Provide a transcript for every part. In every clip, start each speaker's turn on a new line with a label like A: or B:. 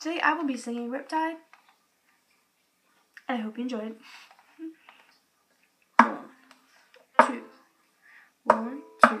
A: Today I will be singing Riptide, and I hope you enjoy it. One, two, one, two.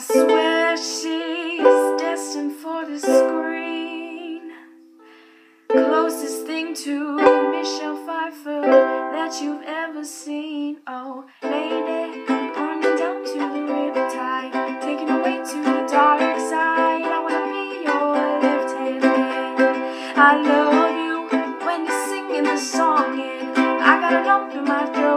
A: swear she's destined for the screen. Closest thing to Michelle Pfeiffer that you've ever seen. Oh, lady, burning down to the taking away to the dark side. I wanna be your. I love you when you're singing the song, and I got a lump in my throat.